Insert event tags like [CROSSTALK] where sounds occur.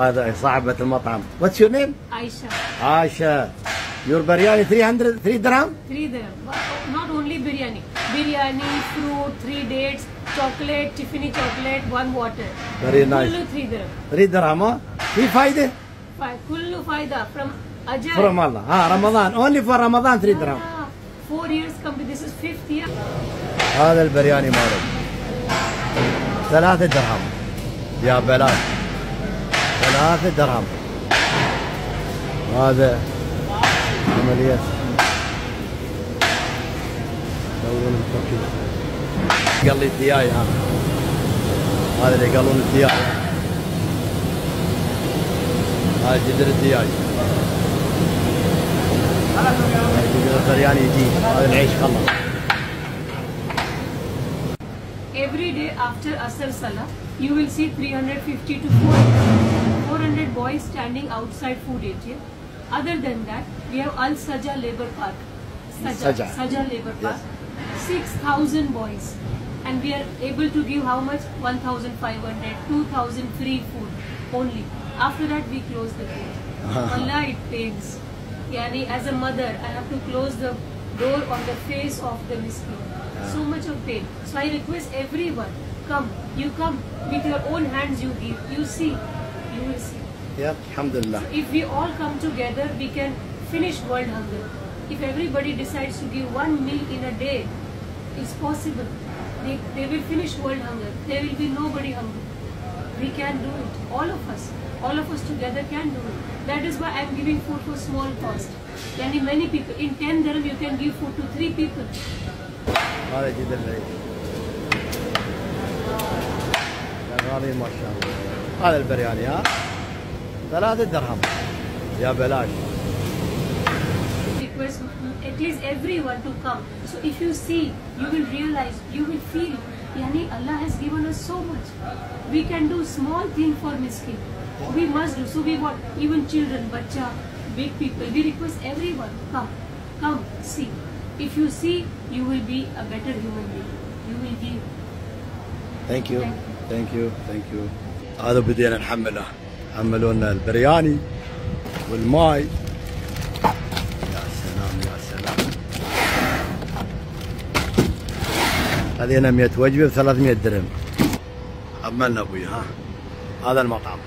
هذا صاحبة المطعم What's your name? Aisha. عائشة Your biryani 300 3 dirham? Three dirham. But Not only biryani. Biryani, fruit, three dates, chocolate, Tiffany chocolate, one water. Very nice. Kullu three dirham. 3 dirham ها؟ في فايدة؟ Kullu faida from Ajay. from الله ها رمضان only for رمضان 3 dirham Ah, Four years complete. This is fifth year. هذا البرياني مالك ثلاثة درهم يا بلاش ثلاثة درهم. هذا عملية. يقولون التركي قلي الدياي ها هذا اللي يقلون الدياي. هذا جدر الدياي. هذا جدر البرياني يجي. هذا العيش خلص Every day after Asr Salah, you will see 350 to 400, 400 boys standing outside food area. Other than that, we have Al Saja Labour Park. Saja. Saja Labour Park. 6,000 boys. And we are able to give how much? 1,500, 2,000 free food only. After that, we close the gate. [LAUGHS] Allah, it pains. Yani, as a mother, I have to close the door on the face of the miskin. So much of pain. So I request everyone, come, you come with your own hands. You give, you see, yeah, alhamdulillah. So if we all come together, we can finish world hunger. If everybody decides to give one meal in a day, it's possible. They, they will finish world hunger. There will be nobody hungry. We can do it. All of us. All of us together can do it. That is why I am giving food for small cost. Many many people. In 10 dirham you can give food to 3 people. Alright, you did right. هذا البرياني ها ثلاثة درهم يا بلاش request at least everyone to come. So if you see, you will realize, you will feel, Yani Allah has given us so much. We can do small thing for miskin. We must do. So we want even children, bacha, big people. We request everyone, come, come, see. If you see, you will be a better human being. You will give. ثانك يو ثانك يو ثانك يو هذا بدينا نحمله. حملوا لنا البرياني والماي. يا سلام يا سلام. هذه هنا 100 وجبة ب 300 درهم. عملنا أبوي ها؟ هذا المطعم.